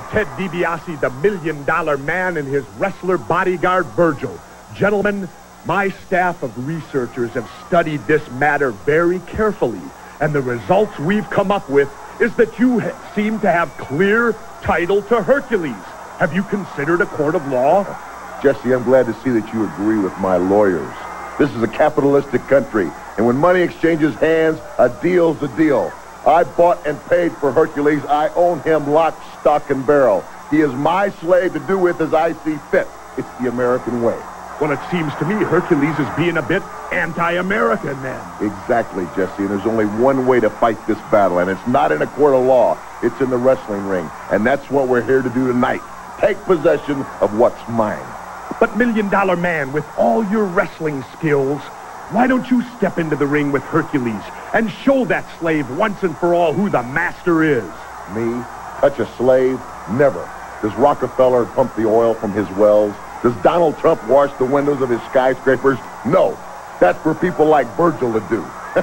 Ted DiBiase, the million dollar man, and his wrestler bodyguard Virgil. Gentlemen, my staff of researchers have studied this matter very carefully, and the results we've come up with is that you seem to have clear title to Hercules. Have you considered a court of law? Jesse, I'm glad to see that you agree with my lawyers. This is a capitalistic country, and when money exchanges hands, a deal's a deal. I bought and paid for Hercules. I own him lock, stock, and barrel. He is my slave to do with as I see fit. It's the American way. Well, it seems to me Hercules is being a bit anti-American then. Exactly, Jesse, and there's only one way to fight this battle, and it's not in a court of law. It's in the wrestling ring, and that's what we're here to do tonight. Take possession of what's mine. But Million Dollar Man, with all your wrestling skills, why don't you step into the ring with Hercules and show that slave once and for all who the master is? Me? Touch a slave? Never. Does Rockefeller pump the oil from his wells? Does Donald Trump wash the windows of his skyscrapers? No. That's for people like Virgil to do.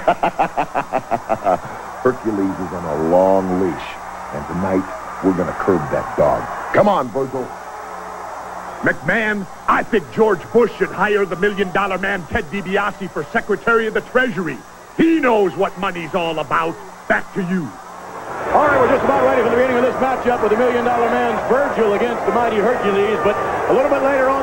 Hercules is on a long leash, and tonight we're going to curb that dog. Come on, Virgil. McMahon, I think George Bush should hire the million-dollar man Ted DiBiase for Secretary of the Treasury. He knows what money's all about. Back to you. All right, we're just about ready for the beginning of this matchup with the million-dollar man's Virgil against the mighty Hercules, but a little bit later on...